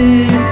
this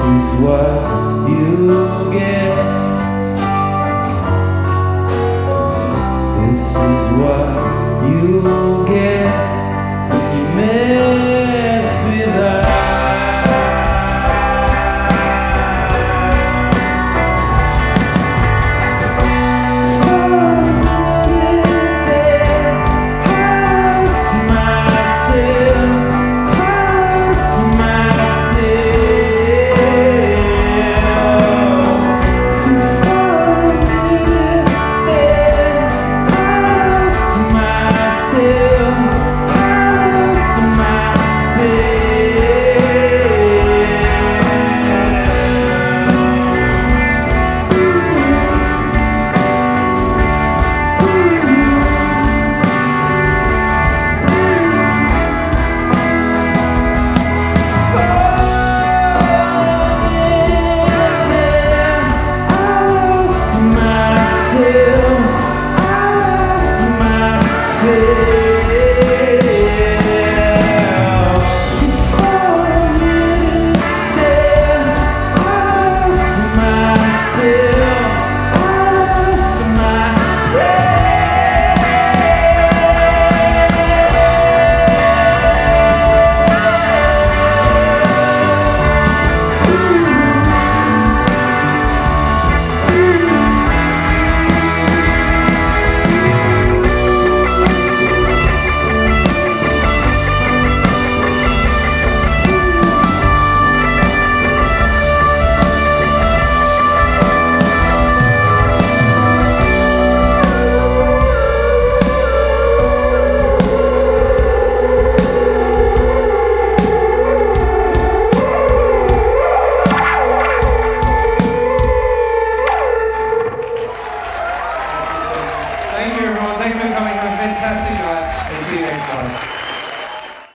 is what you get. This is what you